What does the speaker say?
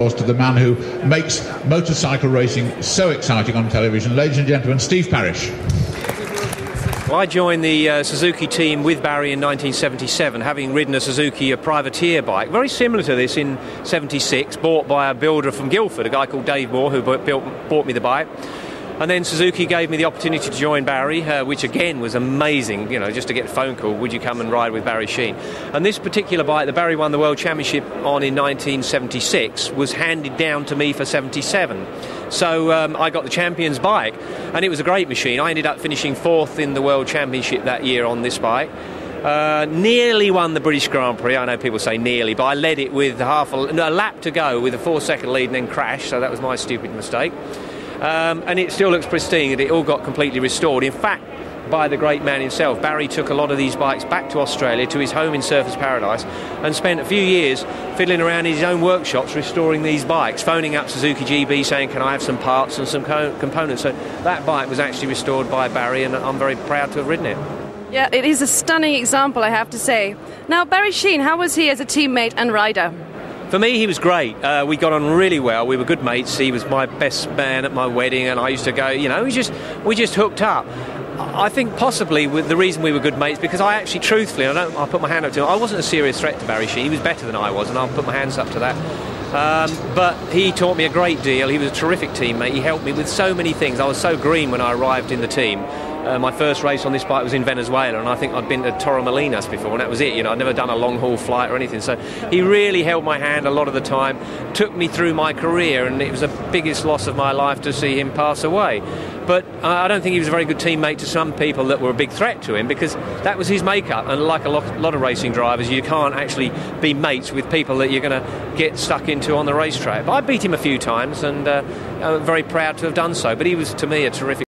to the man who makes motorcycle racing so exciting on television. Ladies and gentlemen, Steve Parrish. Well, I joined the uh, Suzuki team with Barry in 1977, having ridden a Suzuki a privateer bike, very similar to this in 76, bought by a builder from Guildford, a guy called Dave Moore, who built, bought me the bike. And then Suzuki gave me the opportunity to join Barry, uh, which again was amazing, you know, just to get a phone call, would you come and ride with Barry Sheene? And this particular bike that Barry won the World Championship on in 1976 was handed down to me for 77. So um, I got the champion's bike, and it was a great machine. I ended up finishing fourth in the World Championship that year on this bike. Uh, nearly won the British Grand Prix. I know people say nearly, but I led it with half a, no, a lap to go with a four second lead and then crashed, so that was my stupid mistake um, and it still looks pristine and it all got completely restored. In fact, by the great man himself. Barry took a lot of these bikes back to Australia to his home in Surfers Paradise and spent a few years fiddling around in his own workshops restoring these bikes, phoning up Suzuki GB saying, Can I have some parts and some co- components? So that bike was actually restored by Barry, and I'm very proud to have ridden it. Yeah, it is a stunning example, I have to say. Now, Barry Sheene, how was he as a teammate and rider? For me, he was great. Uh, we got on really well. We were good mates. He was my best man at my wedding, and I used to go. You know, we just we just hooked up. I think possibly with the reason we were good mates because I actually, truthfully, I don't. I put my hand up to him. I wasn't a serious threat to Barry Sheene. He was better than I was, and I'll put my hands up to that. Um, but he taught me a great deal. He was a terrific teammate. He helped me with so many things. I was so green when I arrived in the team. Uh, my first race on this bike was in Venezuela, and I think I'd been to Torremolinos before, and that was it. You know, I'd never done a long haul flight or anything. So he really held my hand a lot of the time, took me through my career, and it was the biggest loss of my life to see him pass away. But I don't think he was a very good teammate to some people that were a big threat to him because that was his makeup. And like a lot, lot of racing drivers, you can't actually be mates with people that you're going to get stuck into on the racetrack. But I beat him a few times, and uh, I'm very proud to have done so. But he was, to me, a terrific.